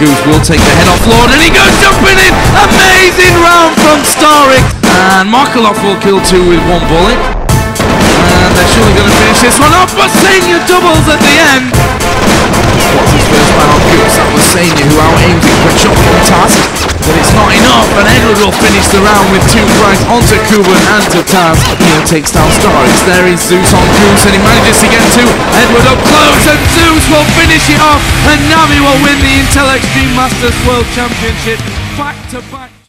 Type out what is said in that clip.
Goose will take the head off loord and he goes jumping in! Amazing round from Starix! And markeloff will kill two with one bullet. And they're surely going to finish this one off, but Sanya doubles at the end! What's his first man on Goose? That was Sanya who out-aimed him quick shot from Taz. Will finish the round with two frags onto kuben and to Taz. He'll down Starix. There is Zeus on Goose, and he manages to get to Edward up close, and Zeus will finish it off, and Navi will win the Intel Extreme Masters World Championship back to back.